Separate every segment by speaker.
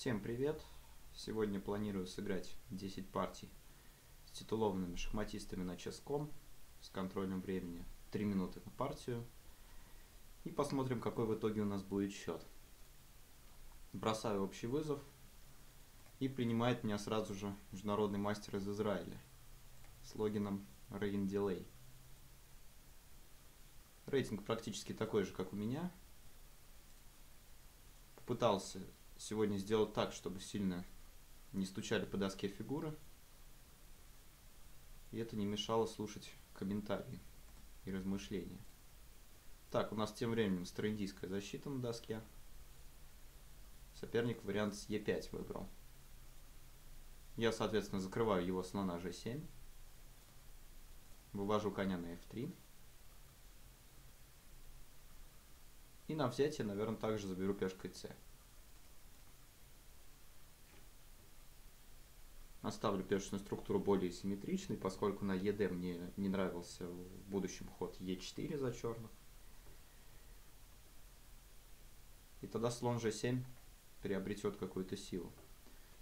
Speaker 1: Всем привет! Сегодня планирую сыграть 10 партий с титулованными шахматистами на ческом с контролем времени 3 минуты на партию. И посмотрим, какой в итоге у нас будет счет. Бросаю общий вызов. И принимает меня сразу же международный мастер из Израиля с логином Rain Delay. Рейтинг практически такой же, как у меня. Попытался сегодня сделать так, чтобы сильно не стучали по доске фигуры. И это не мешало слушать комментарии и размышления. Так, у нас тем временем староиндийская защита на доске. Соперник вариант с Е5 выбрал. Я, соответственно, закрываю его слона G7. Вывожу коня на F3. И на взятие, наверное, также заберу пешкой c. Оставлю пешечную структуру более симметричной, поскольку на ЕД мне не нравился в будущем ход Е4 за черных. И тогда слон G7 приобретет какую-то силу.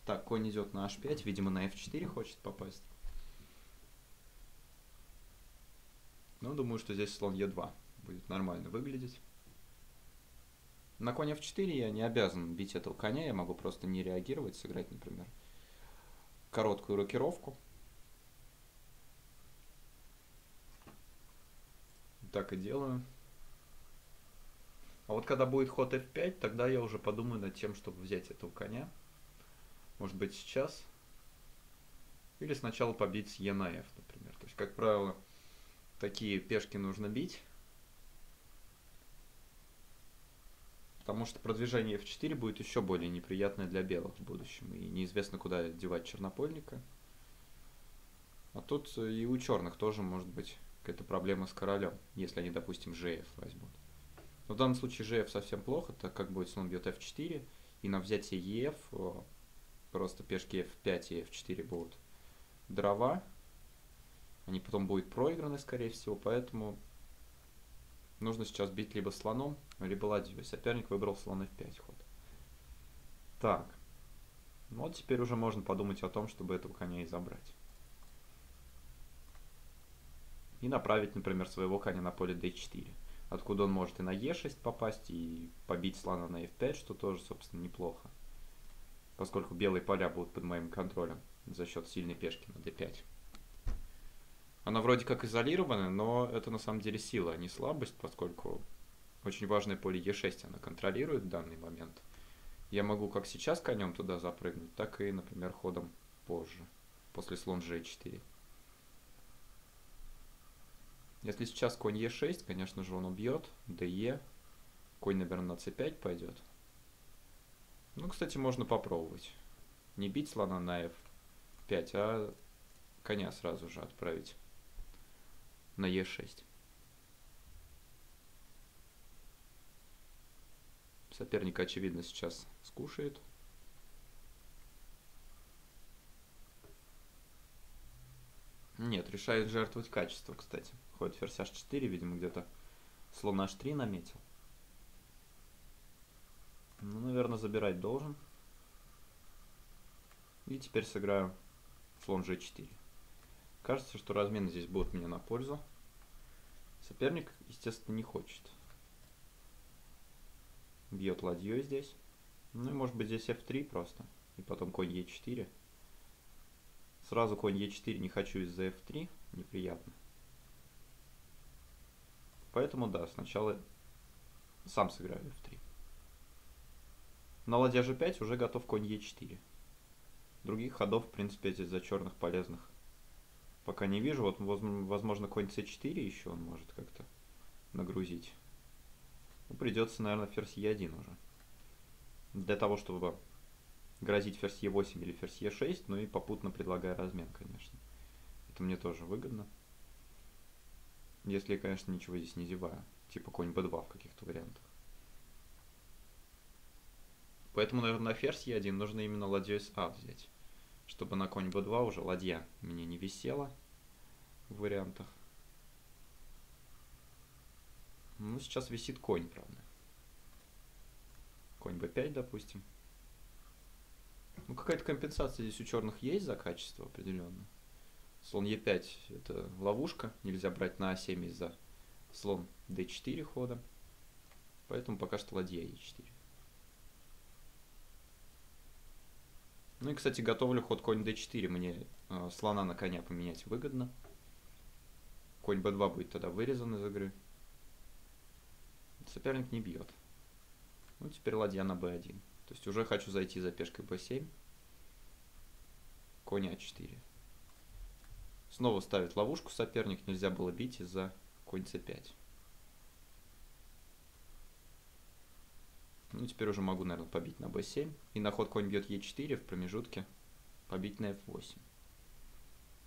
Speaker 1: Так, конь идет на H5, видимо на F4 хочет попасть. Но думаю, что здесь слон Е2 будет нормально выглядеть. На конь f4 я не обязан бить этого коня, я могу просто не реагировать, сыграть, например, короткую рокировку. Так и делаю. А вот когда будет ход f5, тогда я уже подумаю над тем, чтобы взять этого коня. Может быть сейчас. Или сначала побить с e на f, например. То есть, как правило, такие пешки нужно бить. Потому что продвижение f4 будет еще более неприятное для белых в будущем. И неизвестно, куда девать чернопольника. А тут и у черных тоже может быть какая-то проблема с королем, если они, допустим, gf возьмут. Но в данном случае gf совсем плохо, так как будет слон бьет f4, и на взятие ef просто пешки f5 и f4 будут дрова. Они потом будут проиграны, скорее всего, поэтому нужно сейчас бить либо слоном, либо ладьей. Соперник выбрал слон f5 ход. Так. Ну вот теперь уже можно подумать о том, чтобы этого коня и забрать. И направить, например, своего коня на поле d4. Откуда он может и на e6 попасть, и побить слона на f5, что тоже, собственно, неплохо. Поскольку белые поля будут под моим контролем за счет сильной пешки на d5. Она вроде как изолирована, но это на самом деле сила, а не слабость, поскольку очень важное поле Е6 она контролирует в данный момент. Я могу как сейчас конем туда запрыгнуть, так и, например, ходом позже, после слон G4. Если сейчас конь Е6, конечно же, он убьет, ДЕ, конь, наверное, на c5 пойдет. Ну, кстати, можно попробовать. Не бить слона на f5, а коня сразу же отправить на Е6. Соперник, очевидно, сейчас скушает. Нет, решает жертвовать качество, кстати. Ходит ферзь h4, видимо, где-то слон h3 наметил. Ну, наверное, забирать должен. И теперь сыграю слон g4. Кажется, что размены здесь будут мне на пользу. Соперник, естественно, не хочет. Бьет ладьей здесь. Ну и может быть здесь f3 просто. И потом конь e4. Сразу конь e4 не хочу из-за f3. Неприятно. Поэтому да, сначала сам сыграю f3. На ладья g5 уже готов конь e4. Других ходов, в принципе, здесь за черных полезных пока не вижу. Вот, возможно, конь c4 еще он может как-то нагрузить. Ну, придется, наверное, ферзь e1 уже. Для того, чтобы грозить ферзь e8 или ферзь e6, ну и попутно предлагая размен, конечно. Это мне тоже выгодно. Если конечно, ничего здесь не зеваю. Типа конь b2 в каких-то вариантах. Поэтому, наверное, на ферзь e1 нужно именно ладьей с а взять чтобы на конь b2 уже ладья мне не висела в вариантах. Ну, сейчас висит конь, правда. Конь b5, допустим. Ну, какая-то компенсация здесь у черных есть за качество определенно. Слон Е5 это ловушка, нельзя брать на А7 из-за слон D4 хода. Поэтому пока что ладья Е4. Ну и, кстати, готовлю ход конь d4. Мне э, слона на коня поменять выгодно. Конь b2 будет тогда вырезан из игры. Соперник не бьет. Ну, теперь ладья на b1. То есть уже хочу зайти за пешкой b7. Конь а4. Снова ставит ловушку соперник. Нельзя было бить из-за конь c5. Ну, теперь уже могу, наверное, побить на b7. И на ход конь бьет e4 в промежутке побить на f8.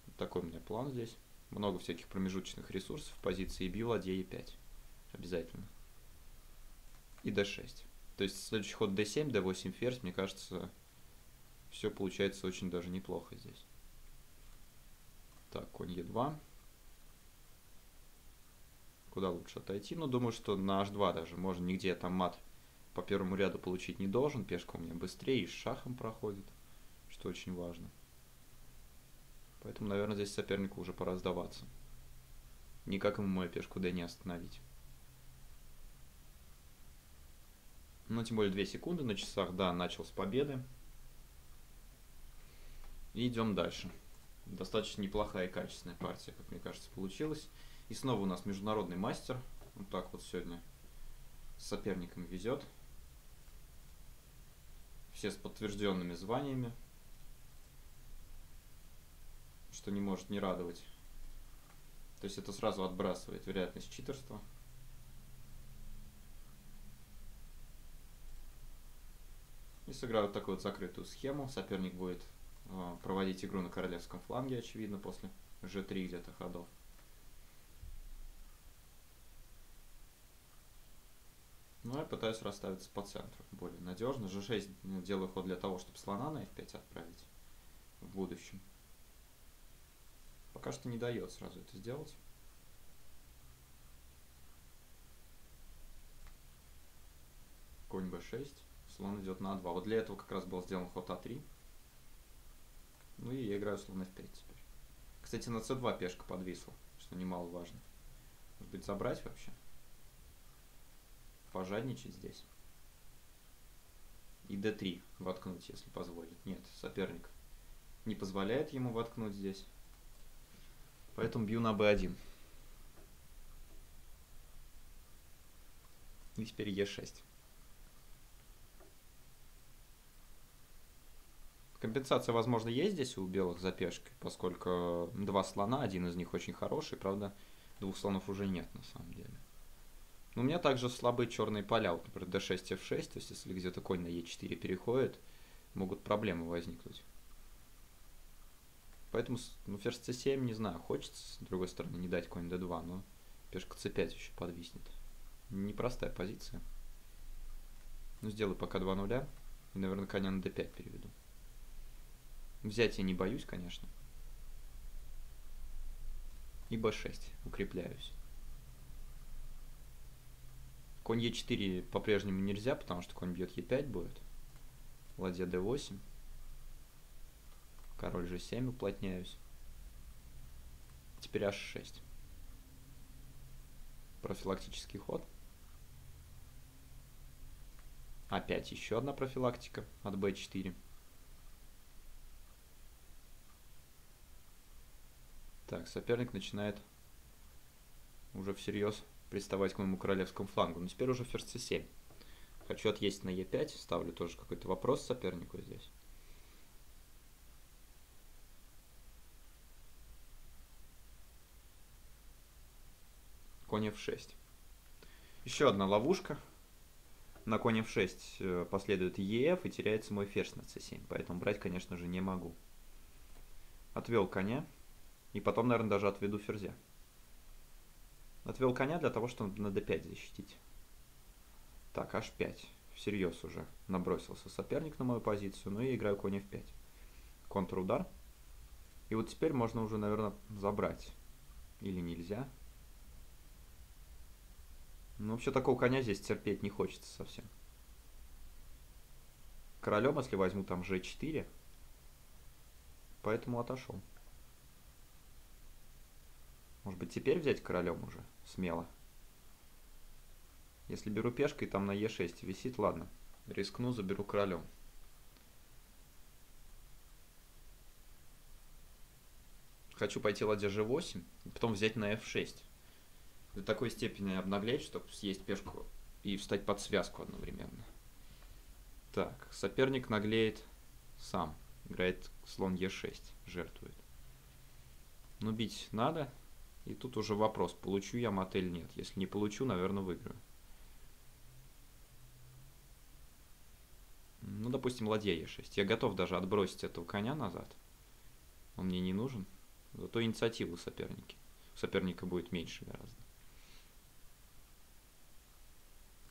Speaker 1: Вот такой у меня план здесь. Много всяких промежуточных ресурсов в позиции. И бью ладья e5. Обязательно. И d6. То есть следующий ход d7, d8 ферзь, мне кажется, все получается очень даже неплохо здесь. Так, конь e2. Куда лучше отойти? Ну, думаю, что на h2 даже. Можно нигде там мат по первому ряду получить не должен. Пешка у меня быстрее и с шахом проходит, что очень важно. Поэтому, наверное, здесь сопернику уже пора сдаваться. Никак ему мою пешку D не остановить. Но тем более 2 секунды на часах. Да, начал с победы. И идем дальше. Достаточно неплохая и качественная партия, как мне кажется, получилась. И снова у нас международный мастер. Вот так вот сегодня с соперниками везет. Все с подтвержденными званиями. Что не может не радовать. То есть это сразу отбрасывает вероятность читерства. И сыграю вот такую вот закрытую схему. Соперник будет э, проводить игру на королевском фланге, очевидно, после g3 где-то ходов. Ну, я пытаюсь расставиться по центру, более надежно. G6 делаю ход для того, чтобы слона на F5 отправить в будущем. Пока что не дает сразу это сделать. Конь b6, слон идет на a2. Вот для этого как раз был сделан ход а3. Ну и я играю слон f5 теперь. Кстати, на c2 пешка подвисла, что немаловажно. Может быть забрать вообще? Пожадничать здесь. И d3 воткнуть, если позволит. Нет, соперник не позволяет ему воткнуть здесь. Поэтому бью на b1. И теперь e6. Компенсация, возможно, есть здесь у белых за пешкой, поскольку два слона, один из них очень хороший, правда, двух слонов уже нет на самом деле. Но у меня также слабые черные поля, вот, например, d6, f6, то есть если где-то конь на e4 переходит, могут проблемы возникнуть. Поэтому, ну, ферзь c7, не знаю, хочется, с другой стороны, не дать конь d2, но пешка c5 еще подвиснет. Непростая позиция. Ну, сделаю пока 2 нуля, и, наверное, коня на d5 переведу. Взять я не боюсь, конечно. И b6, укрепляюсь. Конь Е4 по-прежнему нельзя, потому что конь бьет Е5 будет. Ладья D8. Король G7 уплотняюсь. Теперь H6. Профилактический ход. Опять еще одна профилактика от B4. Так, соперник начинает уже всерьез приставать к моему королевскому флангу. Но теперь уже ферзь c7. Хочу отъесть на e5, ставлю тоже какой-то вопрос сопернику здесь. Конь f6. Еще одна ловушка. На конь f6 э, последует ef и теряется мой ферзь на c7. Поэтому брать, конечно же, не могу. Отвел коня. И потом, наверное, даже отведу ферзя. Отвел коня для того, чтобы на d5 защитить. Так, h5. Всерьез уже набросился соперник на мою позицию, но я играю конь f5. Контрудар. И вот теперь можно уже, наверное, забрать. Или нельзя. Ну, вообще такого коня здесь терпеть не хочется совсем. королем, если возьму там g4. Поэтому отошел. Может быть, теперь взять королем уже? Смело. Если беру пешкой, там на e6 висит, ладно. Рискну, заберу королем. Хочу пойти ладья g8, потом взять на f6. До такой степени обнаглеть, чтобы съесть пешку и встать под связку одновременно. Так, соперник наглеет сам. Играет слон e6, жертвует. Ну, бить надо. И тут уже вопрос, получу я мат или нет. Если не получу, наверное, выиграю. Ну, допустим, ладья e6. Я готов даже отбросить этого коня назад. Он мне не нужен. Зато инициативы у соперники. У соперника будет меньше гораздо.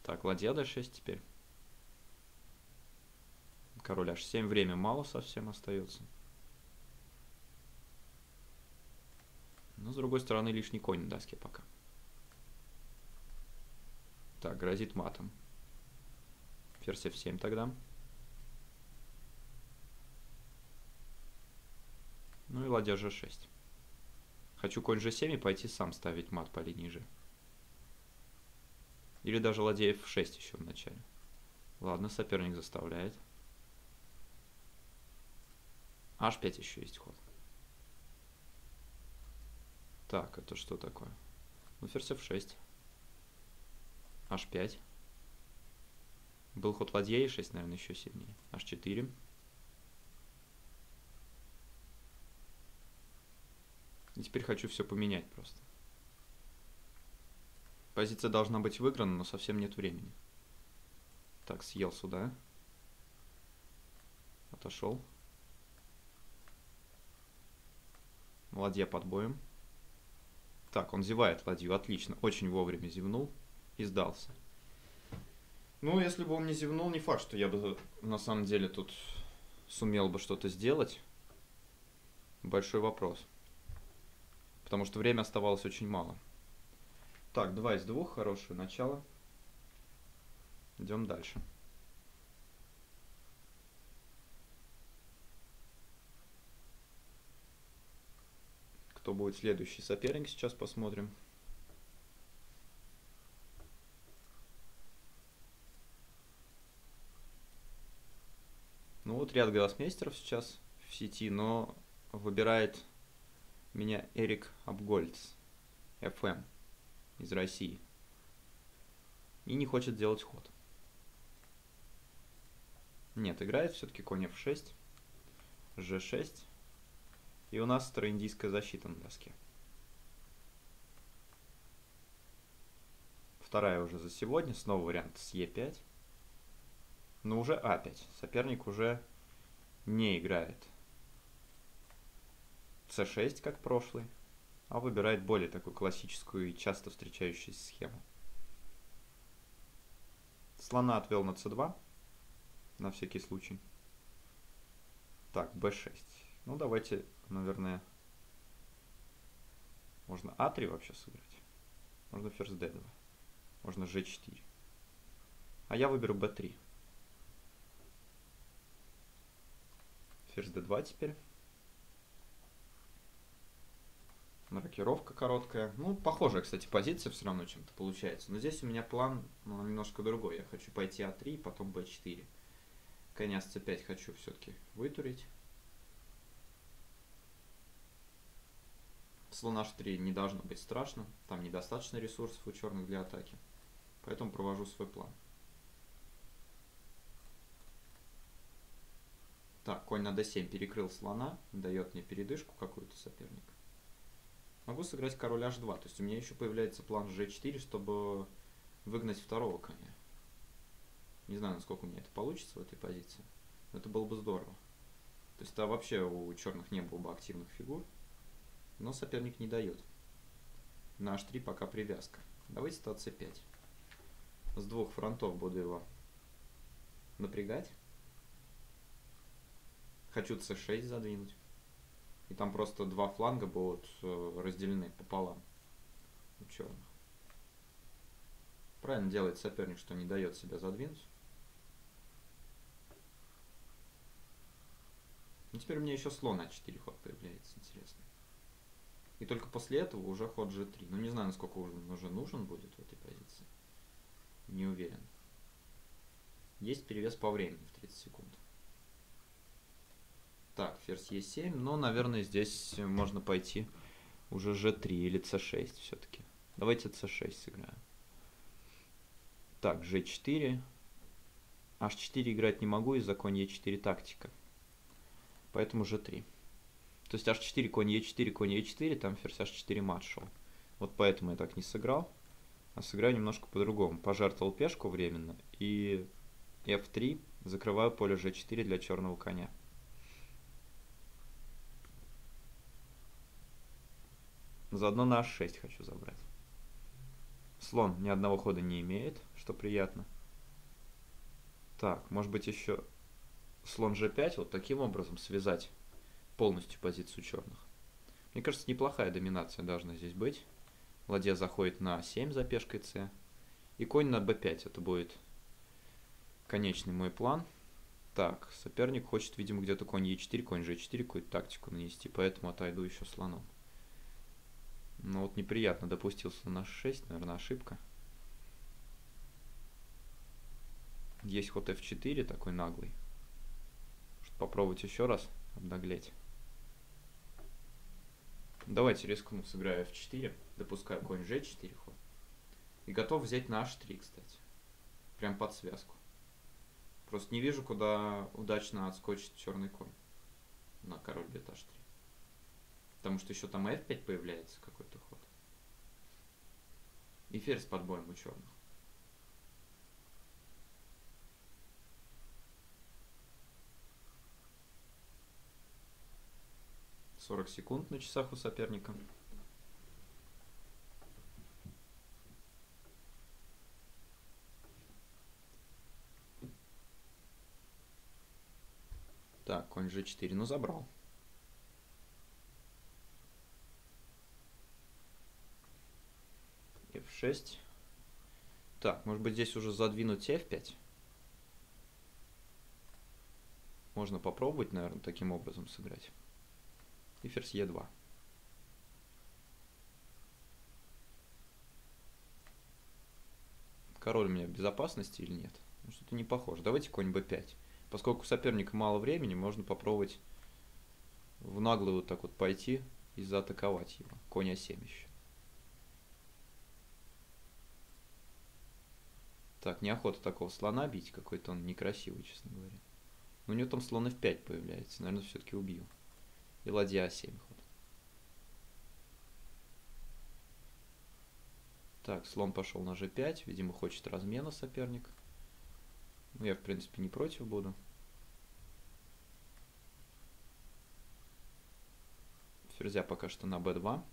Speaker 1: Так, ладья d6 теперь. Король h7. Время мало совсем остается. Но, с другой стороны, лишний конь на доске пока. Так, грозит матом. Ферзь f7 тогда. Ну и ладья g6. Хочу конь g7 и пойти сам ставить мат по линии g. Или даже ладья f6 еще в начале. Ладно, соперник заставляет. h5 еще есть ход. Так, это что такое? Ну, ферзь f6. h5. Был ход ладья e6, наверное, еще сильнее. h4. И теперь хочу все поменять просто. Позиция должна быть выиграна, но совсем нет времени. Так, съел сюда. Отошел. Ладья под боем. Так, он зевает ладью. Отлично. Очень вовремя зевнул и сдался. Ну, если бы он не зевнул, не факт, что я бы на самом деле тут сумел бы что-то сделать. Большой вопрос потому что время оставалось очень мало. Так, 2 из 2, хорошее начало. Идем дальше. Кто будет следующий соперник, сейчас посмотрим. Ну вот ряд гроссмейстеров сейчас в сети, но выбирает меня Эрик Абгольц, FM, из России. И не хочет делать ход. Нет, играет все-таки конь f6, g6. И у нас староиндийская защита на доске. Вторая уже за сегодня. Снова вариант с e5. Но уже а5. Соперник уже не играет c6, как прошлый, а выбирает более такую классическую и часто встречающуюся схему. Слона отвел на c2, на всякий случай. Так, b6. Ну, давайте, наверное, можно а3 вообще сыграть. Можно ферзь d2. Можно g4. А я выберу b3. Ферзь d2 теперь. Маркировка короткая. Ну, похожая, кстати, позиция все равно чем-то получается. Но здесь у меня план ну, немножко другой. Я хочу пойти А3, потом Б4. Коня с С5 хочу все-таки вытурить. Слон H3 не должно быть страшно. Там недостаточно ресурсов у черных для атаки. Поэтому провожу свой план. Так, конь на d7 перекрыл слона. Дает мне передышку какую-то соперник. Могу сыграть король h2. То есть у меня еще появляется план g4, чтобы выгнать второго коня. Не знаю, насколько у меня это получится в этой позиции. Но это было бы здорово. То есть там вообще у черных не было бы активных фигур. Но соперник не дает. На h3 пока привязка. Давайте то c5. С двух фронтов буду его напрягать. Хочу c6 задвинуть. И там просто два фланга будут э, разделены пополам у черных. Правильно делает соперник, что не дает себя задвинуть. И теперь у меня еще слон А4 ход появляется, интересно. И только после этого уже ход G3. Ну, не знаю, насколько уже, уже нужен будет в этой позиции. Не уверен. Есть перевес по времени в 30 секунд. Так, ферзь Е7. Но, наверное, здесь можно пойти уже G3 или C6 все-таки. Давайте C6 сыграем. Так, G4. H4 играть не могу из-за конь Е4 тактика. Поэтому G3. То есть H4, конь E4, конь E4, там ферзь H4 мат шел. Вот поэтому я так не сыграл. А сыграю немножко по-другому. Пожертвовал пешку временно и F3 закрываю поле G4 для черного коня. Заодно на H6 хочу забрать. Слон ни одного хода не имеет, что приятно. Так, может быть еще слон G5 вот таким образом связать полностью позицию черных. Мне кажется, неплохая доминация должна здесь быть. Ладья заходит на 7 за пешкой c. И конь на b5. Это будет конечный мой план. Так, соперник хочет, видимо, где-то конь e4, конь g4, какую-то тактику нанести, поэтому отойду еще слоном. Ну вот неприятно, допустился на 6, наверное, ошибка. Есть ход f4, такой наглый. Чтобы попробовать еще раз обнаглеть. Давайте рискну, сыграю f4, допускаю конь g4 ход. И готов взять на h3, кстати. Прям под связку. Просто не вижу, куда удачно отскочит черный конь на король бьет h3. Потому что еще там f5 появляется какой-то ход. И ферзь под боем у черных. 40 секунд на часах у соперника. Так, конь g4, ну забрал. f6. Так, может быть здесь уже задвинуть f5? Можно попробовать, наверное, таким образом сыграть и ферзь Е2. Король у меня в безопасности или нет? Ну, что-то не похоже. Давайте конь b5. Поскольку у соперника мало времени, можно попробовать в наглую вот так вот пойти и заатаковать его. Конь а7 еще. Так, неохота такого слона бить, какой-то он некрасивый, честно говоря. Но у него там слон f5 появляется, наверное, все-таки убью и ладья А7 ход. Так, слон пошел на G5, видимо, хочет размена соперник. Ну, я, в принципе, не против буду. Ферзя пока что на B2.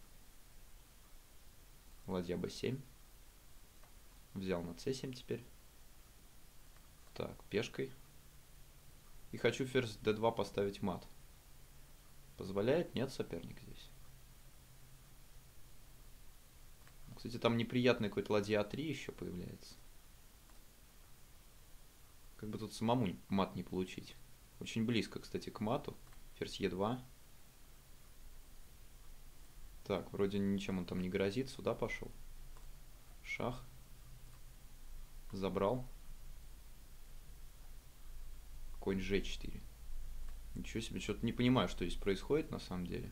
Speaker 1: Ладья B7. Взял на C7 теперь. Так, пешкой. И хочу ферзь D2 поставить мат. Позволяет? Нет, соперник здесь. Кстати, там неприятный какой-то ладья А3 еще появляется. Как бы тут самому мат не получить. Очень близко, кстати, к мату. Ферзь Е2. Так, вроде ничем он там не грозит. Сюда пошел. Шах. Забрал. Конь G4. Ничего себе, что-то не понимаю, что здесь происходит на самом деле.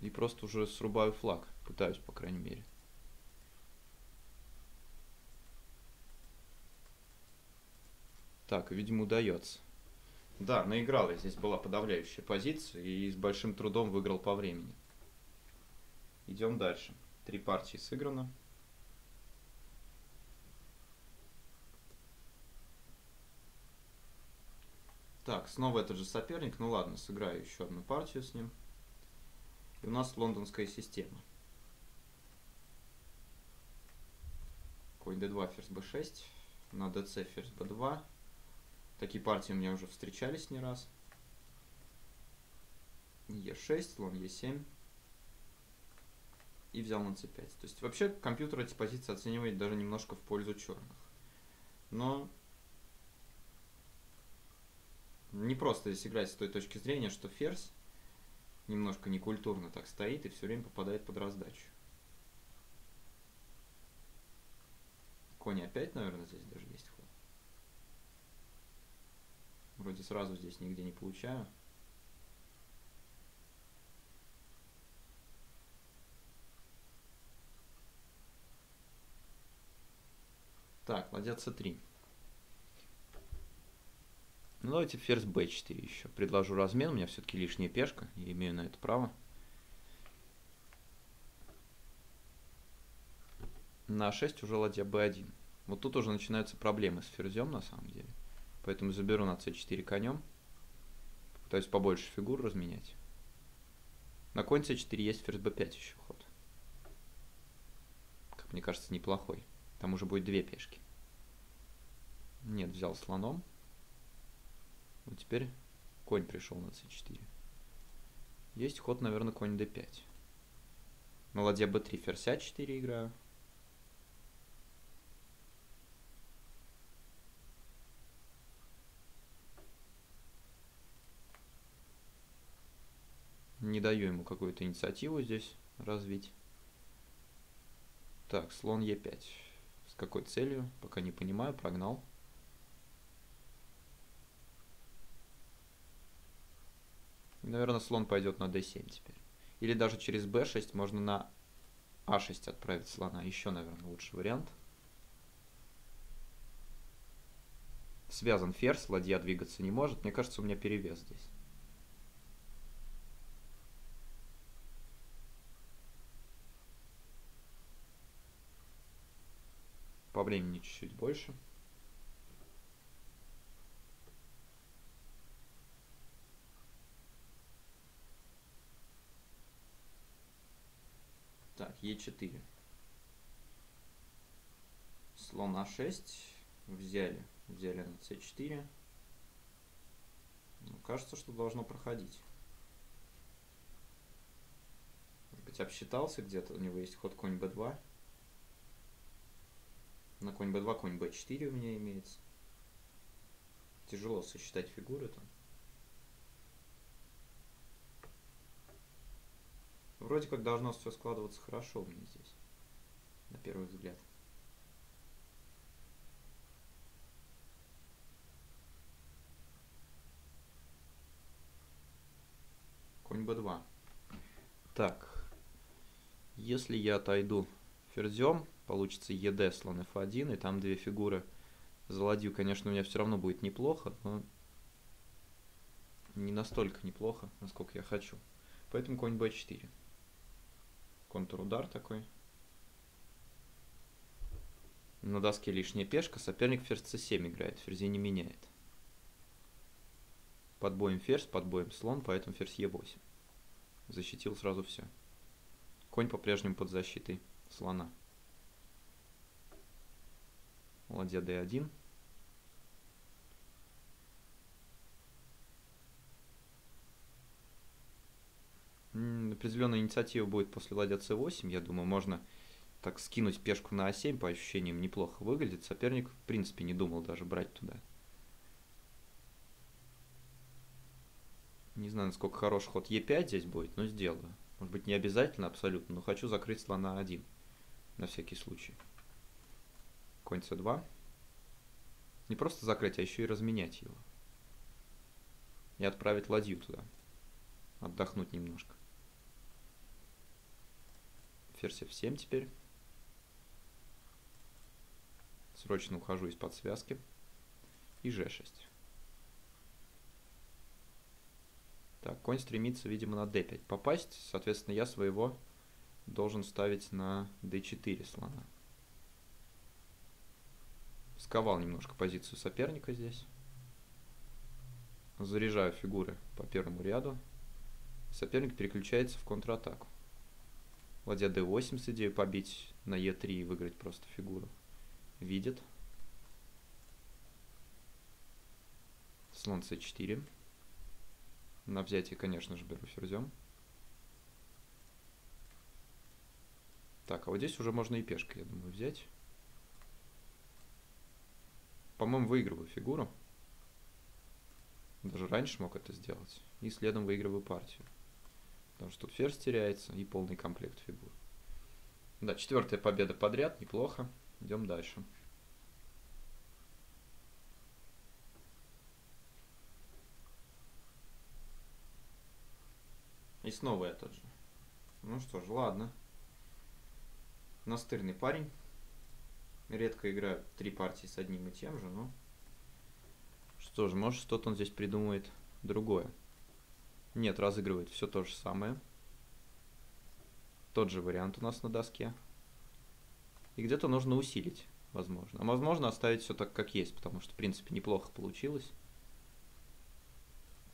Speaker 1: И просто уже срубаю флаг. Пытаюсь, по крайней мере. Так, видимо, удается. Да, наиграл я. Здесь была подавляющая позиция и с большим трудом выиграл по времени. Идем дальше. Три партии сыграно. Так, снова этот же соперник. Ну ладно, сыграю еще одну партию с ним. И у нас лондонская система. Конь d2, ферзь b6. На dc ферзь b2. Такие партии у меня уже встречались не раз. e6, слон e7. И взял на c5. То есть вообще компьютер эти позиции оценивает даже немножко в пользу черных. Но Не просто здесь играть с той точки зрения, что ферзь немножко некультурно так стоит и все время попадает под раздачу. Конь опять, наверное, здесь даже есть ход. Вроде сразу здесь нигде не получаю. Так, ладья c3. Ну, давайте ферзь b4 еще. Предложу размен, у меня все-таки лишняя пешка, я имею на это право. На 6 уже ладья b1. Вот тут уже начинаются проблемы с ферзем на самом деле. Поэтому заберу на c4 конем. Пытаюсь побольше фигур разменять. На конь c4 есть ферзь b5 еще ход. Как мне кажется, неплохой. Там уже будет две пешки. Нет, взял слоном. Вот теперь конь пришел на c4. Есть ход, наверное, конь d5. На ладья b3 ферзь a4 играю. Не даю ему какую-то инициативу здесь развить. Так, слон Е5. С какой целью? Пока не понимаю, прогнал. Наверное, слон пойдет на d7 теперь. Или даже через b6 можно на a6 отправить слона. Еще, наверное, лучший вариант. Связан ферзь, ладья двигаться не может. Мне кажется, у меня перевес здесь. По времени чуть-чуть больше. Так, Е4. Слон А6. Взяли. Взяли на С4. Ну, кажется, что должно проходить. Может быть, обсчитался где-то. У него есть ход конь b2. На конь b2, конь b4 у меня имеется. Тяжело сосчитать фигуры там. Вроде как должно все складываться хорошо мне здесь, на первый взгляд. Конь b2. Так, если я отойду ферзем, получится ед слон f1, и там две фигуры за ладью, конечно, у меня все равно будет неплохо, но не настолько неплохо, насколько я хочу. Поэтому конь b4 контрудар такой. На доске лишняя пешка, соперник ферзь c7 играет, ферзей не меняет. Под боем ферзь, под боем слон, поэтому ферзь e8. Защитил сразу все. Конь по-прежнему под защитой слона. Ладья d1. Определенная инициатива будет после ладья c8. Я думаю, можно так скинуть пешку на а7, по ощущениям неплохо выглядит. Соперник, в принципе, не думал даже брать туда. Не знаю, насколько хороший ход e5 здесь будет, но сделаю. Может быть, не обязательно абсолютно, но хочу закрыть слона 1 на всякий случай. Конь c2. Не просто закрыть, а еще и разменять его. И отправить ладью туда. Отдохнуть немножко. Ферзь f7 теперь. Срочно ухожу из-под связки. И g6. Так, конь стремится, видимо, на d5 попасть. Соответственно, я своего должен ставить на d4 слона. Сковал немножко позицию соперника здесь. Заряжаю фигуры по первому ряду. Соперник переключается в контратаку. Ладья d8 с идеей побить на e3 и выиграть просто фигуру. Видит. Слон c4. На взятие, конечно же, беру ферзем. Так, а вот здесь уже можно и пешкой, я думаю, взять. По-моему, выигрываю фигуру. Даже раньше мог это сделать. И следом выигрываю партию. Потому что тут ферзь теряется и полный комплект фигур. Да, четвертая победа подряд, неплохо. Идем дальше. И снова я тот же. Ну что ж, ладно. Настырный парень. Редко играю три партии с одним и тем же, но... Что же, может что-то он здесь придумает другое. Нет, разыгрывает все то же самое. Тот же вариант у нас на доске. И где-то нужно усилить, возможно. А возможно оставить все так, как есть, потому что, в принципе, неплохо получилось.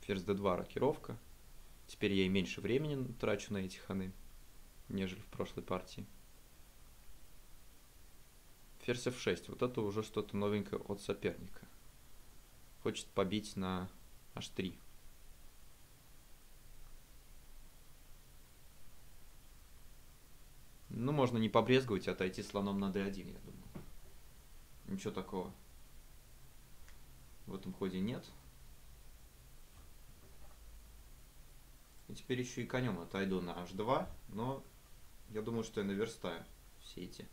Speaker 1: Ферзь d2, рокировка. Теперь я и меньше времени трачу на эти ханы, нежели в прошлой партии. Ферзь f6. Вот это уже что-то новенькое от соперника. Хочет побить на h3. Ну, можно не побрезговать, а отойти слоном на d1, я думаю. Ничего такого в этом ходе нет. И теперь еще и конем отойду на h2, но я думаю, что я наверстаю все эти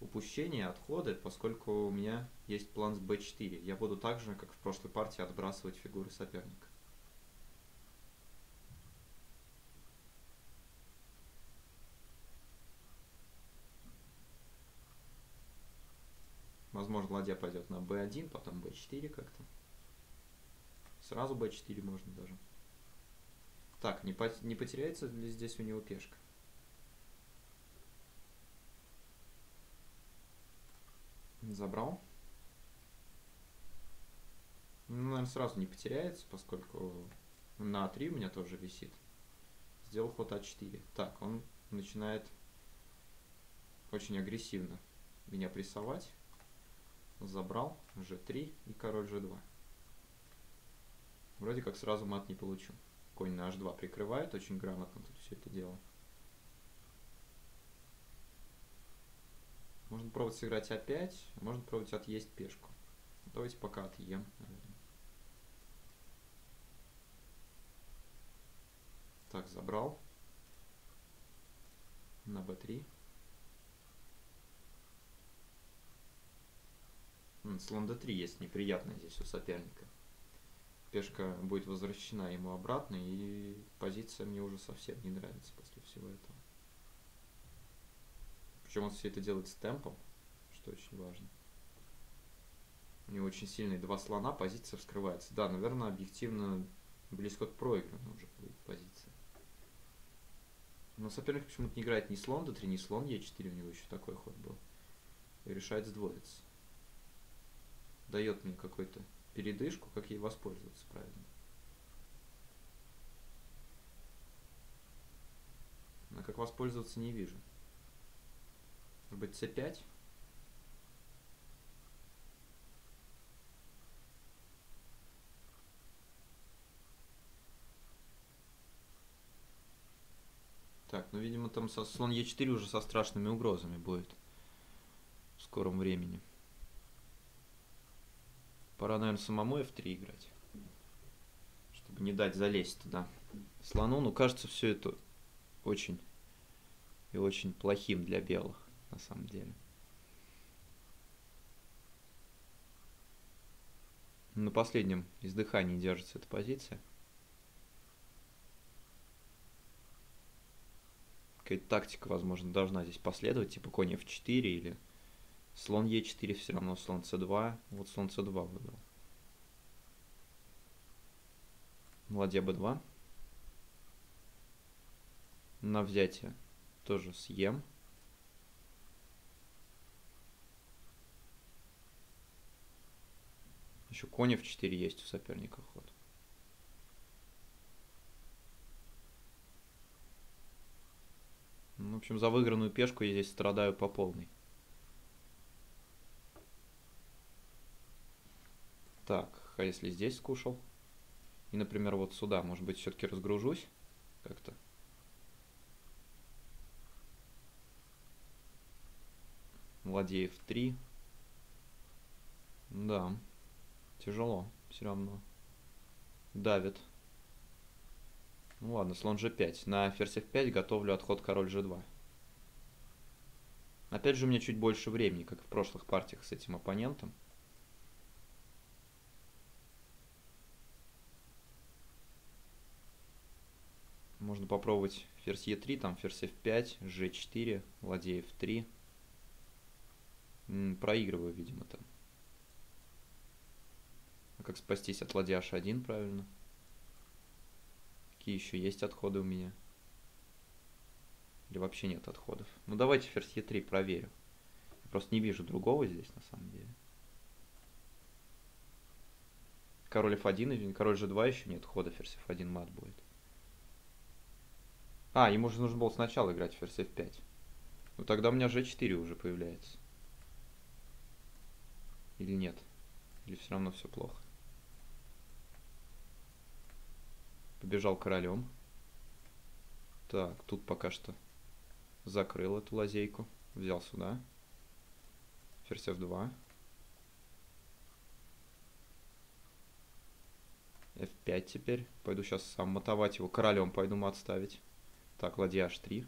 Speaker 1: упущения, отходы, поскольку у меня есть план с b4. Я буду так же, как в прошлой партии, отбрасывать фигуры соперника. Возможно, ладья пойдет на b1, потом b4 как-то. Сразу b4 можно даже. Так, не, по не потеряется ли здесь у него пешка? Забрал. Ну, наверное, сразу не потеряется, поскольку на А3 у меня тоже висит. Сделал ход А4. Так, он начинает очень агрессивно меня прессовать. Забрал G3 и король G2. Вроде как сразу мат не получу. Конь на h2 прикрывает, очень грамотно тут все это дело. Можно пробовать сыграть a5, а можно пробовать отъесть пешку. Давайте пока отъем, наверное. Так, забрал. На b3. Слон d3 есть неприятно здесь у соперника пешка будет возвращена ему обратно, и позиция мне уже совсем не нравится после всего этого. Причем он все это делает с темпом, что очень важно. У него очень сильные два слона, позиция вскрывается. Да, наверное, объективно близко к проигранной уже будет позиция. Но соперник почему-то не играет ни слон d3, ни слон e4, у него еще такой ход был. И решает сдвоиться. Дает мне какой-то передышку, как ей воспользоваться правильно. А как воспользоваться не вижу. Может быть c5? Так, ну, видимо, там со слон Е4 уже со страшными угрозами будет в скором времени. Пора, наверное, самому F3 играть. Чтобы не дать залезть туда слону. Ну, кажется, все это очень и очень плохим для белых, на самом деле. На последнем издыхании держится эта позиция. Какая-то тактика, возможно, должна здесь последовать, типа конь f4 или Слон Е4 все равно слон С2. Вот слон С2 выбрал. Ладья Б2. На взятие тоже съем. Еще конь в4 есть у соперника ход. Ну, в общем, за выигранную пешку я здесь страдаю по полной. Так, а если здесь скушал? И, например, вот сюда, может быть, все-таки разгружусь как-то? Ладеев 3. Да, тяжело все равно. Давит. Ну ладно, слон g5. На ферзь f5 готовлю отход король g2. Опять же, у меня чуть больше времени, как в прошлых партиях с этим оппонентом. Можно попробовать ферзь e3, там ферзь f5, g4, ладья f3. М -м, проигрываю, видимо, там. А как спастись от ладья h1, правильно? Какие еще есть отходы у меня? Или вообще нет отходов? Ну давайте ферзь e3 проверю. Я просто не вижу другого здесь на самом деле. Король f1, король g2 еще нет хода, ферзь f1 мат будет. А, ему же нужно было сначала играть ферзь f5. Ну тогда у меня g4 уже появляется. Или нет? Или все равно все плохо? Побежал королем. Так, тут пока что закрыл эту лазейку. Взял сюда. Ферзь f2. f5 теперь. Пойду сейчас сам мотовать его. Королем пойду мат ставить. Так, ладья h3.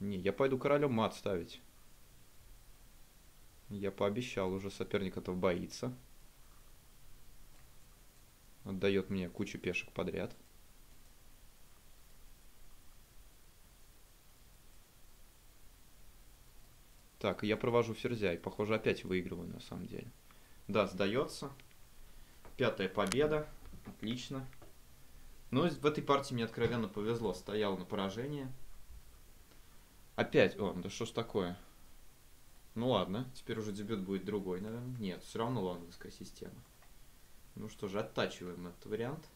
Speaker 1: Не, я пойду королем мат ставить. Я пообещал уже, соперник этого боится. Отдает мне кучу пешек подряд. Так, я провожу ферзя и, похоже, опять выигрываю на самом деле. Да, сдается. Пятая победа. Отлично. Но в этой партии мне откровенно повезло. Стоял на поражение. Опять. О, да что ж такое? Ну ладно, теперь уже дебют будет другой, наверное. Нет, все равно лондонская система. Ну что же, оттачиваем этот вариант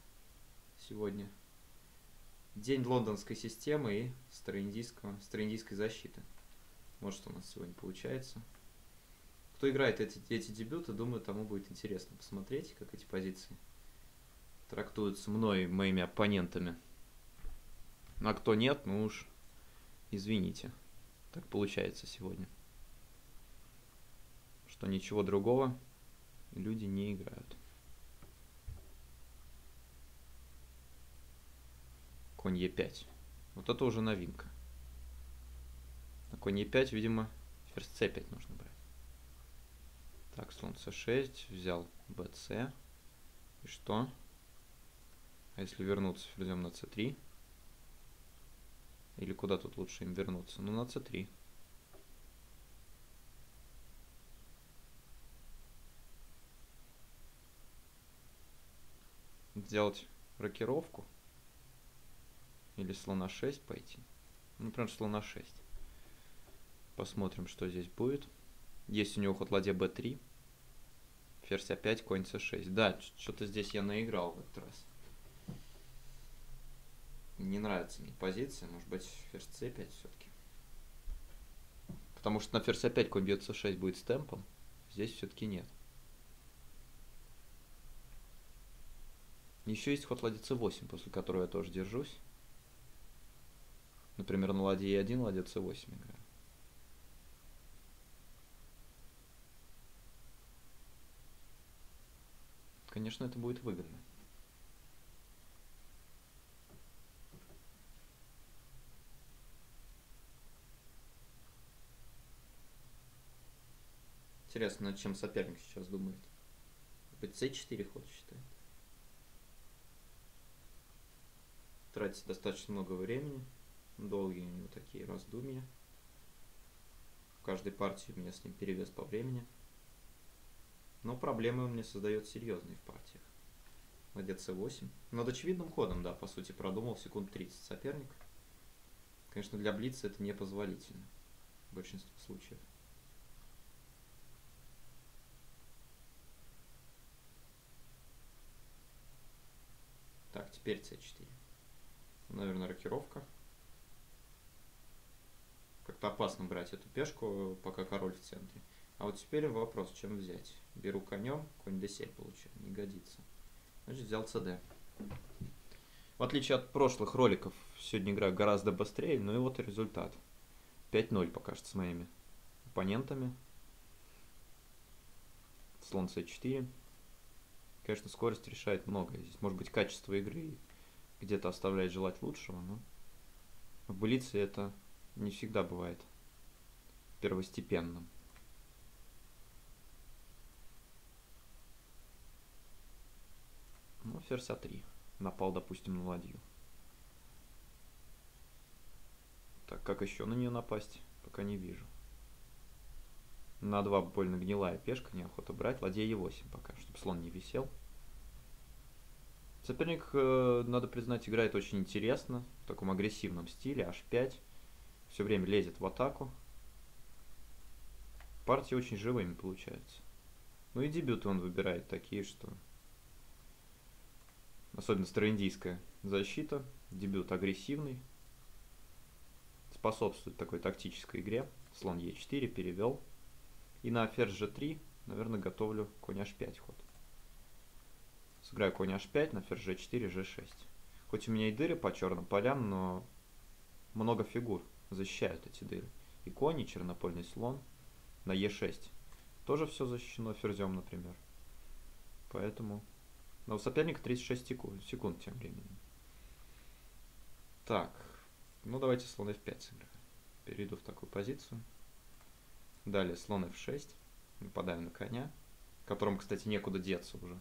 Speaker 1: сегодня. День лондонской системы и староиндийского, староиндийской защиты. Вот что у нас сегодня получается. Кто играет эти, эти дебюты, думаю, тому будет интересно посмотреть, как эти позиции трактуются мной, моими оппонентами. А кто нет, ну уж извините. Так получается сегодня что ничего другого люди не играют. Конь Е5. Вот это уже новинка. На конь Е5, видимо, ферзь С5 нужно брать. Так, слон С6, взял БЦ. И что? А если вернуться ферзем на С3? Или куда тут лучше им вернуться? Ну, на С3. сделать рокировку. Или слона 6 пойти. Ну, например, слона 6. Посмотрим, что здесь будет. Есть у него ход ладья b3. Ферзь опять, конь c6. Да, что-то здесь я наиграл в этот раз. Не нравится мне позиция. Может быть, ферзь c5 все-таки. Потому что на ферзь опять конь бьет c6 будет с темпом. Здесь все-таки нет. Еще есть ход ладья c8, после которого я тоже держусь. Например, на ладье e1 ладья c8 играю. Конечно, это будет выгодно. Интересно, над чем соперник сейчас думает. Быть c4 ход считает. тратить достаточно много времени. Долгие у него такие раздумья. В каждой партии у меня с ним перевес по времени. Но проблемы он мне создает серьезные в партиях. Ладья c8. Над очевидным ходом, да, по сути, продумал секунд 30 соперник. Конечно, для Блица это непозволительно в большинстве случаев. Так, теперь c4. Наверное, рокировка. Как-то опасно брать эту пешку, пока король в центре. А вот теперь вопрос, чем взять. Беру конем, конь d7 получаю, не годится. Значит, взял cd. В отличие от прошлых роликов, сегодня играю гораздо быстрее, ну и вот результат. 5-0 пока что с моими оппонентами. Слон c4. Конечно, скорость решает многое. Здесь может быть качество игры где-то оставляет желать лучшего, но в Блице это не всегда бывает первостепенным. Ну, ферзь А3. Напал, допустим, на ладью. Так, как еще на нее напасть? Пока не вижу. На 2 больно гнилая пешка, неохота брать. Ладья Е8 пока, чтобы слон не висел. Соперник, э, надо признать, играет очень интересно, в таком агрессивном стиле, H5. Все время лезет в атаку. Партии очень живыми получаются. Ну и дебюты он выбирает такие, что... Особенно староиндийская защита. Дебют агрессивный. Способствует такой тактической игре. Слон Е4 перевел. И на ферзь G3, наверное, готовлю конь H5 ход. Сыграю конь h5 на ферзь g4, g6. Хоть у меня и дыры по черным полям, но много фигур защищают эти дыры. И конь, и чернопольный слон на e6. Тоже все защищено ферзем, например. Поэтому... Но у соперника 36 секунд, секунд тем временем. Так, ну давайте слон f5 сыграю. Перейду в такую позицию. Далее слон f6. Нападаю на коня, которому, кстати, некуда деться уже.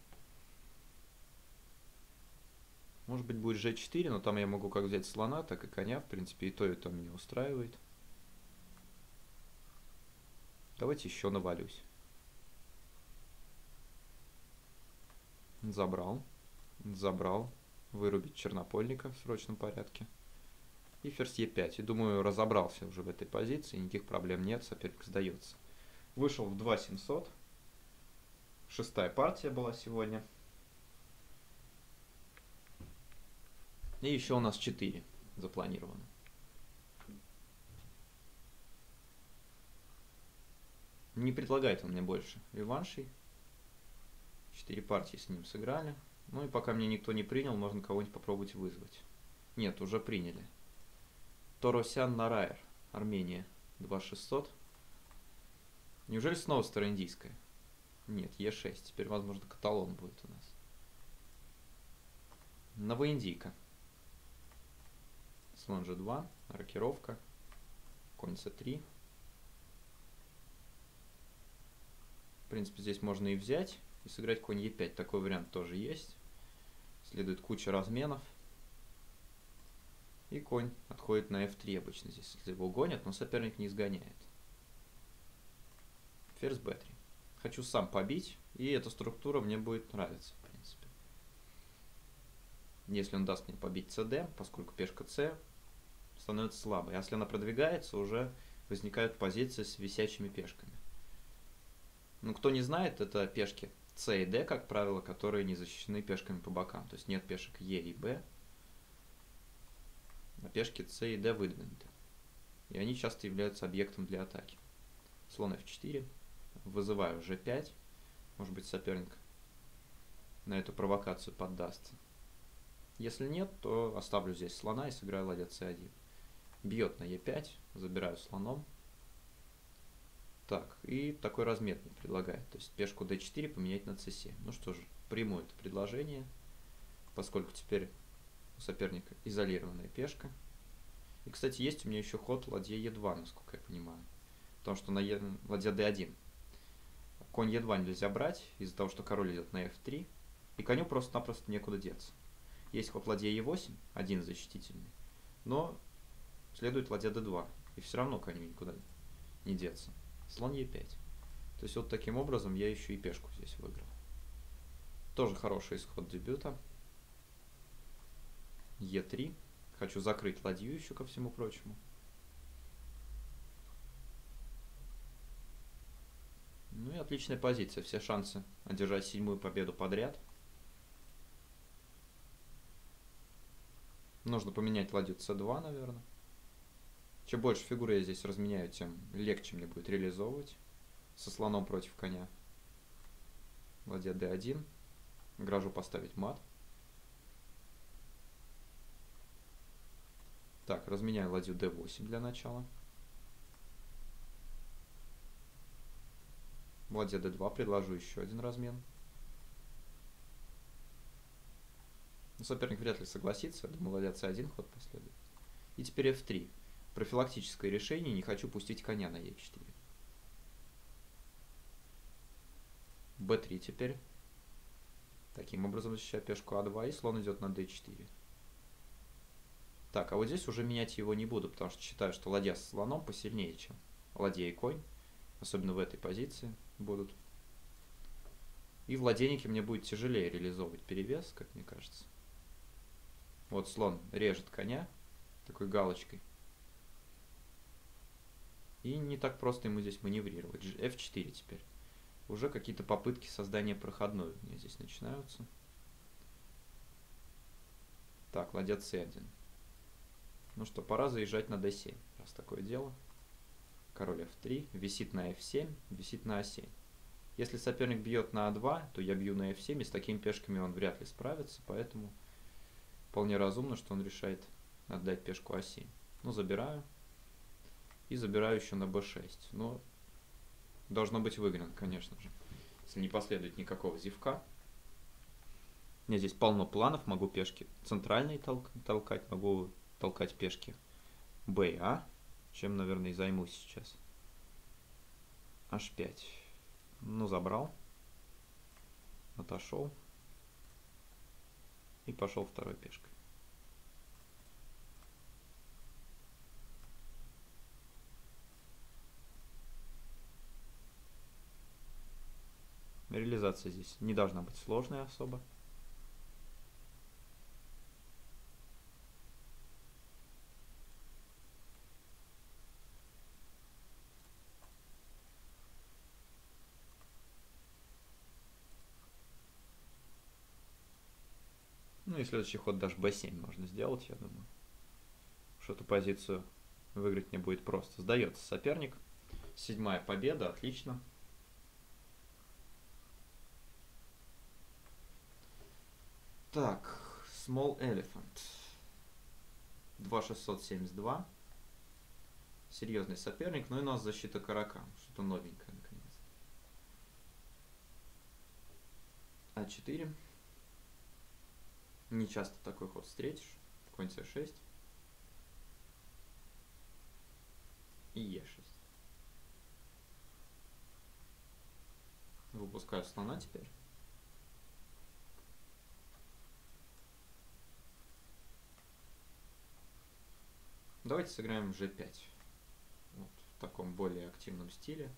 Speaker 1: Может быть будет g4, но там я могу как взять слона, так и коня. В принципе, и то, и то меня устраивает. Давайте еще навалюсь. Забрал. Забрал. Вырубить чернопольника в срочном порядке. И ферзь e5. И думаю, разобрался уже в этой позиции. Никаких проблем нет. Соперник сдается. Вышел в 2700. Шестая партия была сегодня. И еще у нас 4 запланировано. Не предлагает он мне больше реваншей. Четыре партии с ним сыграли. Ну и пока мне никто не принял, можно кого-нибудь попробовать вызвать. Нет, уже приняли. Торосян Нараер, Армения, 2600. Неужели снова староиндийская? Нет, Е6. Теперь, возможно, каталон будет у нас. Новоиндийка. Слон g2, рокировка, конь c3. В принципе, здесь можно и взять, и сыграть конь e5. Такой вариант тоже есть. Следует куча разменов. И конь отходит на f3 обычно здесь, если его гонят, но соперник не изгоняет. Ферзь b3. Хочу сам побить, и эта структура мне будет нравиться, в принципе. Если он даст мне побить cd, поскольку пешка c становится слабой. А если она продвигается, уже возникают позиции с висячими пешками. Ну, кто не знает, это пешки c и d, как правило, которые не защищены пешками по бокам. То есть нет пешек e и b, а пешки c и d выдвинуты. И они часто являются объектом для атаки. Слон f4. Вызываю g5. Может быть, соперник на эту провокацию поддастся. Если нет, то оставлю здесь слона и сыграю ладья c1. Бьет на Е5, забираю слоном. Так, и такой размер мне предлагает. То есть пешку d4 поменять на c7. Ну что же, приму это предложение, поскольку теперь у соперника изолированная пешка. И, кстати, есть у меня еще ход ладья e2, насколько я понимаю. Потому что на е... ладья d1. Конь e2 нельзя брать из-за того, что король идет на f3. И коню просто-напросто некуда деться. Есть ход ладья e8, один защитительный. Но следует ладья d2. И все равно коню никуда не деться. Слон e5. То есть вот таким образом я еще и пешку здесь выиграл. Тоже хороший исход дебюта. e3. Хочу закрыть ладью еще ко всему прочему. Ну и отличная позиция. Все шансы одержать седьмую победу подряд. Нужно поменять ладью c2, наверное. Чем больше фигур я здесь разменяю, тем легче мне будет реализовывать. Со слоном против коня. Ладья d1. Грожу поставить мат. Так, разменяю ладью d8 для начала. Ладья d2 предложу еще один размен. Но соперник вряд ли согласится. Думаю, ладья c1 ход последует. И теперь f3. Профилактическое решение. Не хочу пустить коня на e4. b3 теперь. Таким образом защищаю пешку а2, и слон идет на d4. Так, а вот здесь уже менять его не буду, потому что считаю, что ладья с слоном посильнее, чем ладья и конь. Особенно в этой позиции будут. И в ладейнике мне будет тяжелее реализовывать перевес, как мне кажется. Вот слон режет коня такой галочкой. И не так просто ему здесь маневрировать. F4 теперь. Уже какие-то попытки создания проходной у меня здесь начинаются. Так, ладья c1. Ну что, пора заезжать на d7, раз такое дело. Король f3, висит на f7, висит на a7. Если соперник бьет на a2, то я бью на f7, и с такими пешками он вряд ли справится, поэтому вполне разумно, что он решает отдать пешку a7. Ну, забираю. И забираю еще на b6. Но должно быть выигран, конечно же. Если не последует никакого зевка. У меня здесь полно планов, могу пешки центральные толк толкать, могу толкать пешки Б и А, чем, наверное, и займусь сейчас. H5. Ну, забрал. Отошел. И пошел второй пешкой. Реализация здесь не должна быть сложной особо. Ну и следующий ход даже b7 можно сделать, я думаю. Что эту позицию выиграть не будет просто. Сдается соперник. Седьмая победа, отлично. Так, Small Elephant. 2672. Серьезный соперник, но и у нас защита карака. Что-то новенькое, наконец. А4. Не часто такой ход встретишь. Конь c6. И e6. Выпускаю слона теперь. Давайте сыграем g5. Вот, в таком более активном стиле.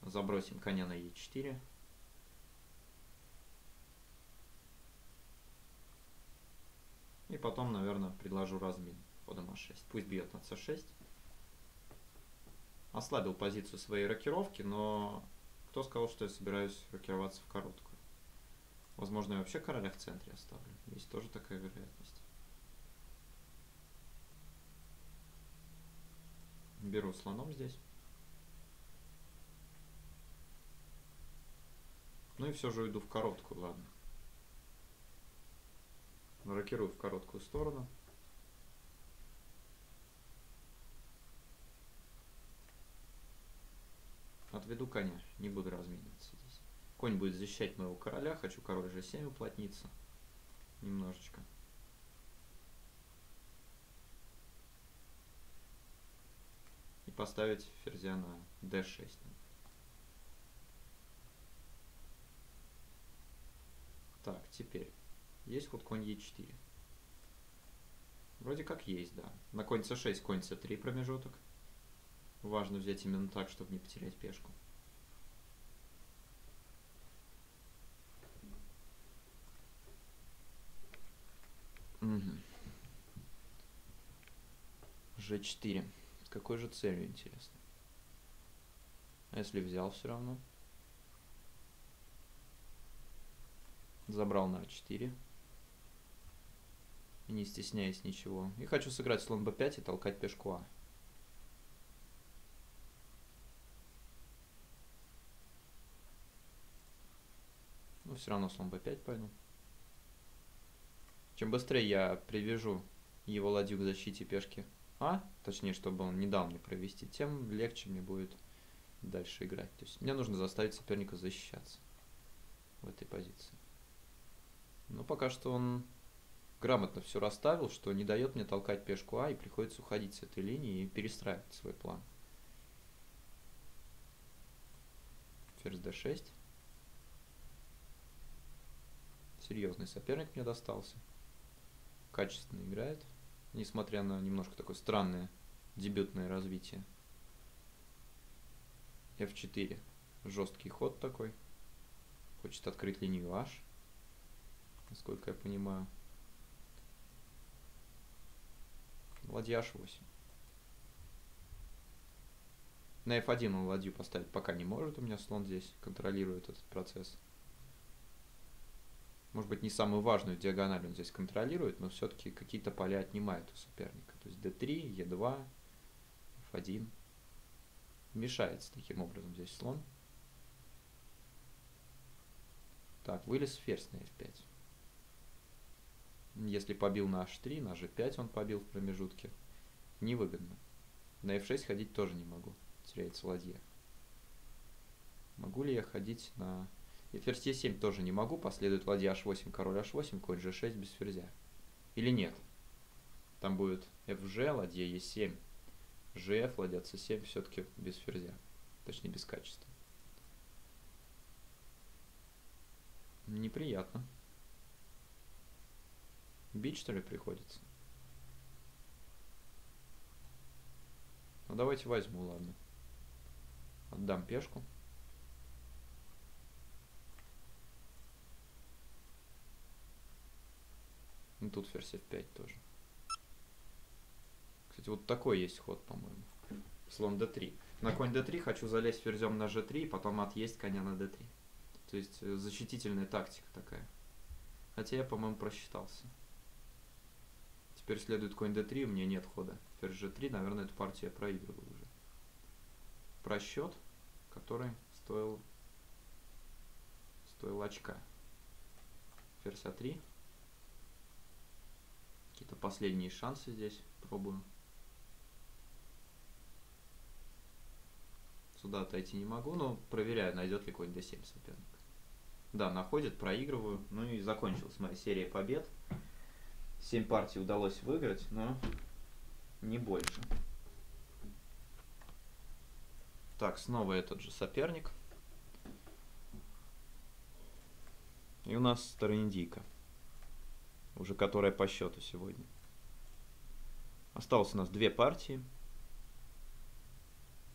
Speaker 1: Забросим коня на e4. И потом, наверное, предложу размин ходом а6. Пусть бьет на c6. Ослабил позицию своей рокировки, но кто сказал, что я собираюсь рокироваться в короткую? Возможно, я вообще короля в центре оставлю. Есть тоже такая вероятность. Беру слоном здесь. Ну и все же уйду в короткую, ладно рокирую в короткую сторону. Отведу коня, не буду размениваться здесь. Конь будет защищать моего короля, хочу король g7 уплотниться немножечко. И поставить ферзя на d6. Так, теперь есть ход конь Е4. Вроде как есть, да. На конь c6, конь c3 промежуток. Важно взять именно так, чтобы не потерять пешку. Угу. G4. Какой же целью, интересно? А если взял все равно? Забрал на А4 и не стесняясь ничего. И хочу сыграть слон b5 и толкать пешку А. Ну, все равно слон b5 пойду. Чем быстрее я привяжу его ладью к защите пешки А, точнее, чтобы он не дал мне провести, тем легче мне будет дальше играть. То есть мне нужно заставить соперника защищаться в этой позиции. Но пока что он грамотно все расставил, что не дает мне толкать пешку А, и приходится уходить с этой линии и перестраивать свой план. Ферзь d6. Серьезный соперник мне достался. Качественно играет, несмотря на немножко такое странное дебютное развитие. F4. Жесткий ход такой. Хочет открыть линию H, насколько я понимаю. Ладья H8. На F1 он ладью поставить пока не может, у меня слон здесь контролирует этот процесс. Может быть, не самую важную диагональ он здесь контролирует, но все-таки какие-то поля отнимает у соперника. То есть D3, E2, F1. Мешается таким образом здесь слон. Так, вылез ферзь на F5. Если побил на H3, на G5 он побил в промежутке. Невыгодно. На F6 ходить тоже не могу. Теряется ладья. Могу ли я ходить на... И ферзь Е7 тоже не могу. Последует ладья H8, король H8, конь G6 без ферзя. Или нет? Там будет FG, ладья Е7. GF, ладья C7 все-таки без ферзя. Точнее, без качества. Неприятно. Бить, что ли, приходится? Ну, давайте возьму, ладно. Отдам пешку. Ну, тут ферзь f5 тоже. Кстати, вот такой есть ход, по-моему. Слон d3. На конь d3 хочу залезть ферзем на g3 и потом отъесть коня на d3. То есть э, защитительная тактика такая. Хотя я, по-моему, просчитался. Теперь следует конь d3, у меня нет хода. Ферзь g3, наверное, эту партию я проигрываю уже. Просчет, который стоил, стоил очка. Ферзь а3. Какие-то последние шансы здесь пробую. Сюда отойти не могу, но проверяю, найдет ли конь d7 соперник. Да, находит, проигрываю. Ну и закончилась моя серия побед. Семь партий удалось выиграть, но не больше. Так, снова этот же соперник. И у нас староиндийка. Уже которая по счету сегодня. Осталось у нас две партии.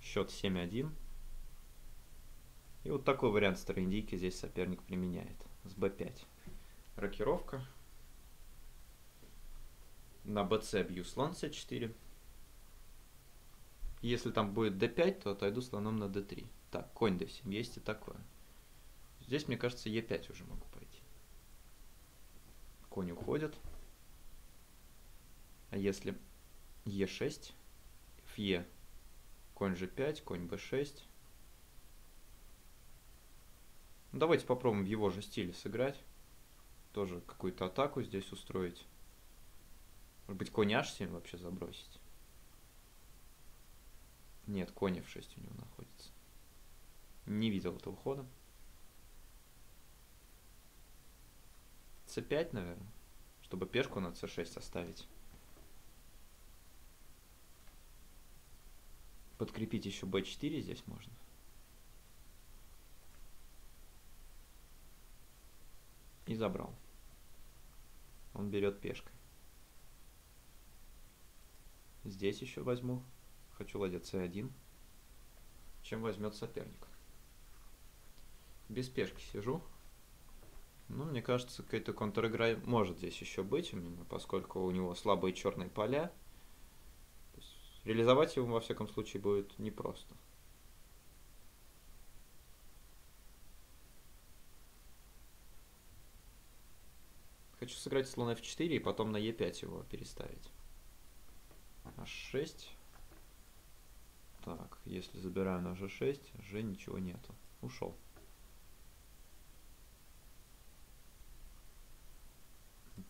Speaker 1: Счет 7-1. И вот такой вариант староиндийки здесь соперник применяет. С b5. Рокировка. На bc бью слон c4. Если там будет d5, то отойду слоном на d3. Так, конь d7. Есть и такое. Здесь, мне кажется, e5 уже могу. Конь уходит. А если e6, фе, конь g5, конь b6. Ну, давайте попробуем в его же стиле сыграть. Тоже какую-то атаку здесь устроить. Может быть, конь h7 вообще забросить? Нет, конь f6 у него находится. Не видел этого хода. C5, наверное, чтобы пешку на c6 оставить. Подкрепить еще b4 здесь можно. И забрал. Он берет пешкой. Здесь еще возьму. Хочу ладья c1. Чем возьмет соперник. Без пешки сижу. Ну, мне кажется, какая-то контр-игра может здесь еще быть, именно поскольку у него слабые черные поля. Реализовать его, во всяком случае, будет непросто. Хочу сыграть слон f4 и потом на e5 его переставить. h6. Так, если забираю на g6, g ничего нету. Ушел.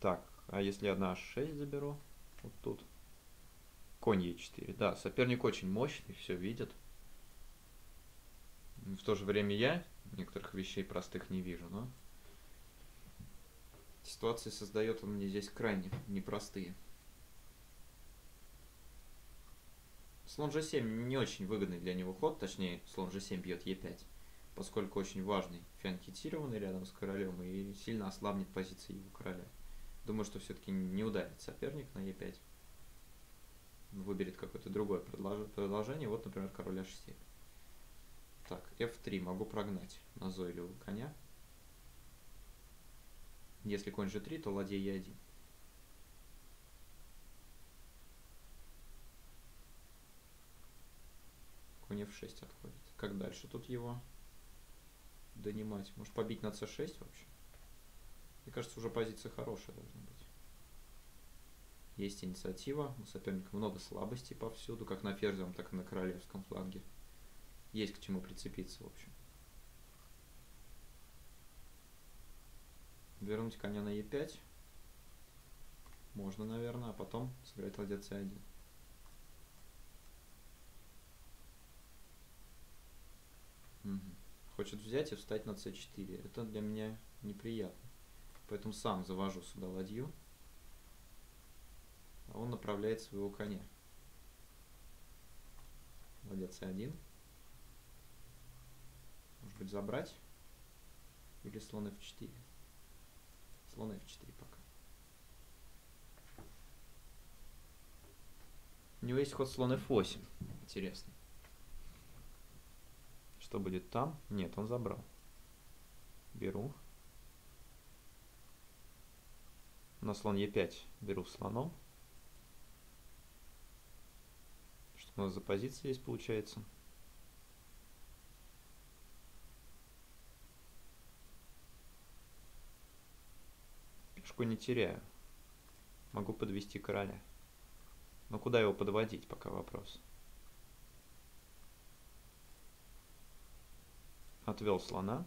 Speaker 1: Так, а если я на h6 заберу? Вот тут. Конь e4. Да, соперник очень мощный, все видит. В то же время я некоторых вещей простых не вижу, но ситуации создает он мне здесь крайне непростые. Слон g7 не очень выгодный для него ход, точнее, слон g7 бьет e5, поскольку очень важный фианкетированный рядом с королем и сильно ослабнет позиции его короля. Думаю, что все-таки не ударит соперник на e5. Выберет какое-то другое продолжение. Вот, например, король h7. Так, f3 могу прогнать назойливого коня. Если конь g3, то ладья e1. Конь f6 отходит. Как дальше тут его донимать? Может побить на c6 вообще? Мне кажется, уже позиция хорошая должна быть. Есть инициатива, у соперника много слабостей повсюду, как на ферзевом, так и на королевском фланге. Есть к чему прицепиться, в общем. Вернуть коня на e5. Можно, наверное, а потом сыграть ладья c1. Угу. Хочет взять и встать на c4. Это для меня неприятно. Поэтому сам завожу сюда ладью. А он направляет своего коня. Ладья c1. Может быть забрать? Или слон f4? Слон f4 пока. У него есть ход слон f8. Интересно. Что будет там? Нет, он забрал. Беру. На слон e5 беру слоном. Что у нас за позиция здесь получается? Пешку не теряю. Могу подвести короля. Но куда его подводить, пока вопрос. Отвел слона.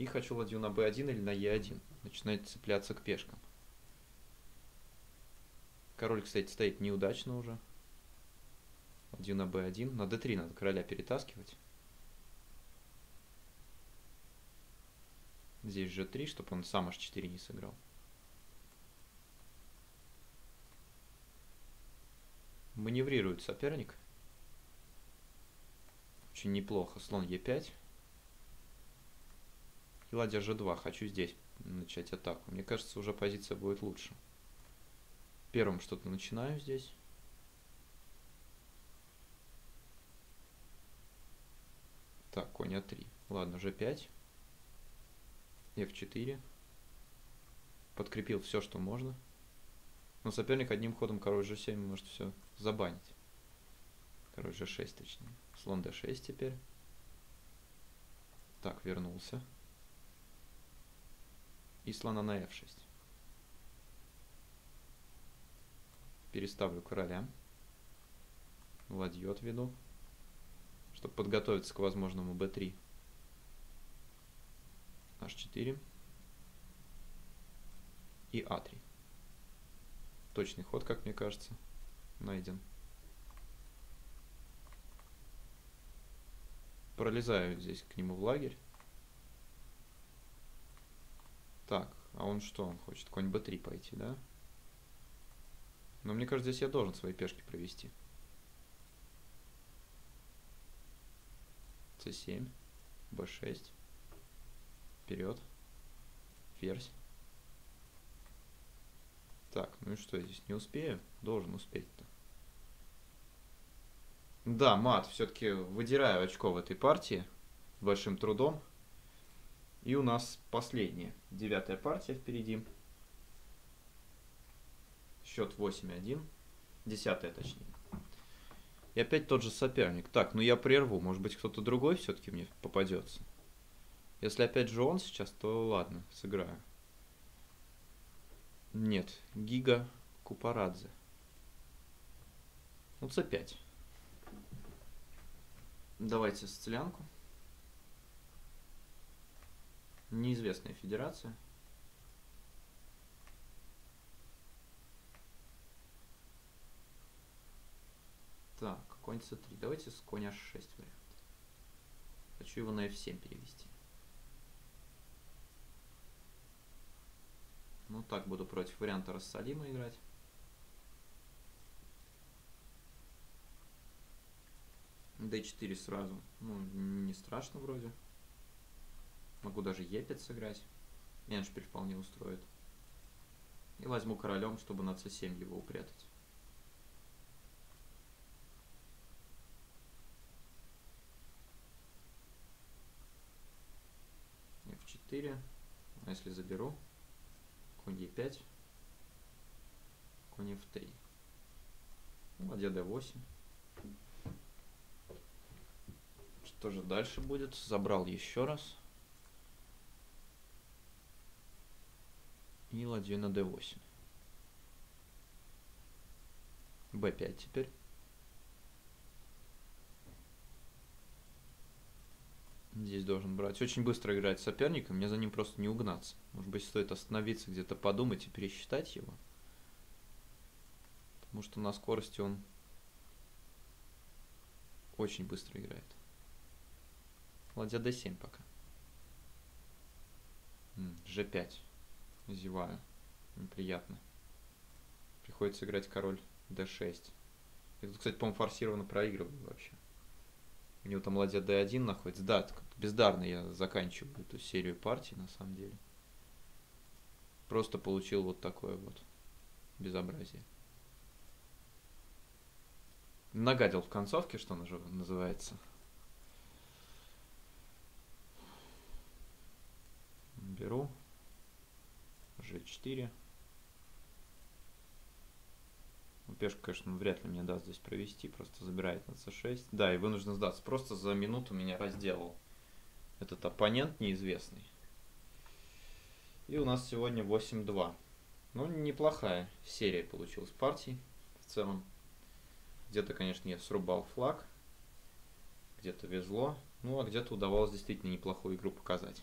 Speaker 1: И хочу ладью на b1 или на e1. Начинает цепляться к пешкам. Король, кстати, стоит неудачно уже. Ладью на b1. На d3 надо короля перетаскивать. Здесь g3, чтобы он сам h4 не сыграл. Маневрирует соперник. Очень неплохо. Слон e5. И ладья g2. Хочу здесь начать атаку. Мне кажется, уже позиция будет лучше. Первым что-то начинаю здесь. Так, конь а3. Ладно, g5. f4. Подкрепил все, что можно. Но соперник одним ходом король g7 может все забанить. Король g6 точнее. Слон d6 теперь. Так, вернулся и слона на f6. Переставлю короля. Ладью отведу, чтобы подготовиться к возможному b3. h4 и a3. Точный ход, как мне кажется, найден. Пролезаю здесь к нему в лагерь. Так, а он что? Он хочет конь b3 пойти, да? Но мне кажется, здесь я должен свои пешки провести. c7, b6, вперед, ферзь. Так, ну и что, я здесь не успею? Должен успеть-то. Да, мат, все-таки выдираю очко в этой партии большим трудом. И у нас последняя, девятая партия впереди. Счет 8-1. Десятая точнее. И опять тот же соперник. Так, ну я прерву. Может быть кто-то другой все-таки мне попадется. Если опять же он сейчас, то ладно, сыграю. Нет, Гига Купарадзе. Ну, c5. Давайте сцелянку. Неизвестная федерация. Так, конь c3. Давайте с конь h6 вариант. Хочу его на f7 перевести. Ну так, буду против варианта Рассалима играть. d4 сразу. Ну, не страшно вроде. Могу даже e5 сыграть. Меня теперь вполне устроит. И возьму королем, чтобы на c7 его упрятать. f4. А если заберу? Конь e5. Конь f3. Ну, ладья d8. Что же дальше будет? Забрал еще раз. И ладью на d8. b5 теперь. Здесь должен брать. Очень быстро играть соперника, мне за ним просто не угнаться. Может быть, стоит остановиться где-то, подумать и пересчитать его. Потому что на скорости он очень быстро играет. Ладья d7 пока. g5. Зеваю. Неприятно. Приходится играть король d6. И тут, кстати, по-моему, форсированно проигрываю вообще. У него там ладья d1 находится. Да, бездарно я заканчиваю эту серию партий, на самом деле. Просто получил вот такое вот безобразие. Нагадил в концовке, что называется. беру. G4. Ну, пешку, конечно, вряд ли мне даст здесь провести, просто забирает на c6. Да, и вынужден сдаться. Просто за минуту меня разделал этот оппонент неизвестный. И у нас сегодня 8-2. Ну, неплохая серия получилась партий в целом. Где-то, конечно, я срубал флаг, где-то везло, ну а где-то удавалось действительно неплохую игру показать.